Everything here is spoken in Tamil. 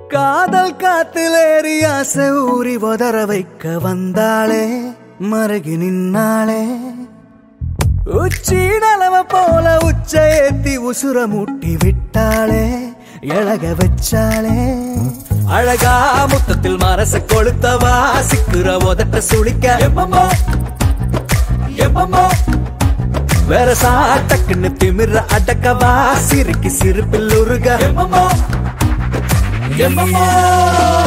காதல் காத்திலேறி ஆசை ஊறி உதற வைக்க வந்தாளே மருகி நின்னாளே. உச்சி நலவ போல உச்ச ஏத்தி உசுர மூட்டி விட்டாளே இழக வச்சாளே. அழகா முத்தத்தில் மரச கொளுத்தவா சிக்குற உதட்ட சுழிக்க எப்பமோ எப்பமோ வேற சாட்டக்குன்னு திமிர அடக்கவா சிரிக்கு சிரிப்பில் உருக. எப்பமோ எப்பமோ யதி,